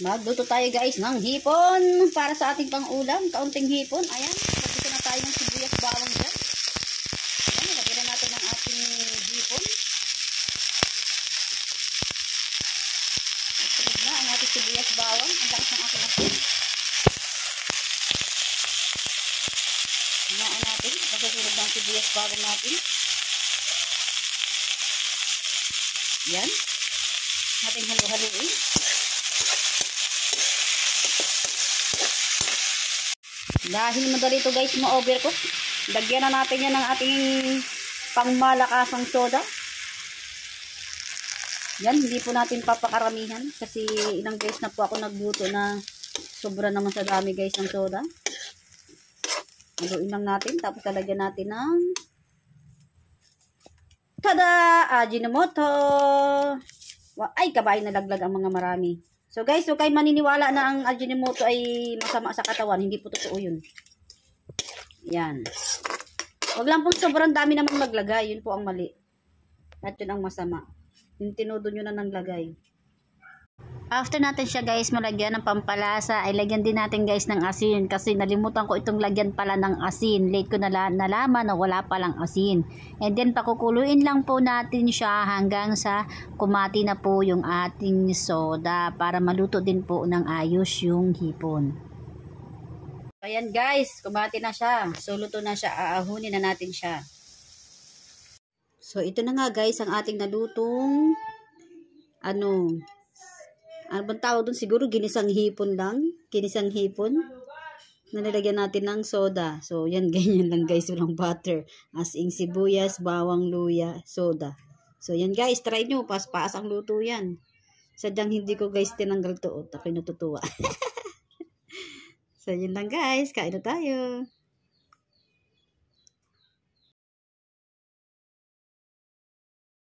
Magluto tayo guys ng hipon para sa ating pang-ulam. Kaunting hipon. Ayan. Pagkita na tayo ng sibuyas bawang dyan. Ayan. Lagyan na natin ang ating hipon. Sunod na ang ating sibuyas bawang. Ang lakas ng ating asin. Hinaan natin. Masusunod ng sibuyas bawang natin. Yan. Ating halu-haluin. Dahil madali ito guys ma-overcook, lagyan na natin yan ng ating pangmalakasang soda. Yan, hindi po natin papakaramihan kasi ilang guys na po ako nagluto na sobra naman sa dami guys ng soda. Haluin lang natin, tapos lalagyan natin ng Tada! Ajinomoto! Ay, kabay nalaglag ang mga marami. So guys, so kayo maniniwala na ang Ajinomoto ay masama sa katawan. Hindi po totoo yun. Yan. Huwag lang pong sobrang dami naman maglagay. Yun po ang mali. At yun ang masama. Yung tinudo nyo na ng lagay. After natin siya guys malagyan ng pampalasa, ay lagyan din natin guys ng asin. Kasi nalimutan ko itong lagyan pala ng asin. Late ko nala nalaman na wala palang asin. And then pakukuluin lang po natin siya hanggang sa kumati na po yung ating soda. Para maluto din po ng ayos yung hipon. Ayan guys, kumati na siya. So luto na siya. Aahunin na natin siya. So ito na nga guys ang ating nalutong ano ano bang tawag doon? Siguro ginisang hipon lang. Ginisang hipon. Nalagyan natin ng soda. So, yan, ganyan lang guys. Walang butter. As in sibuyas, bawang, luya, soda. So, yan guys. Try nyo. Pas-paas ang luto yan. Sadyang hindi ko guys tinanggal to. Ako'y natutuwa. so, yun lang guys. Kain na tayo.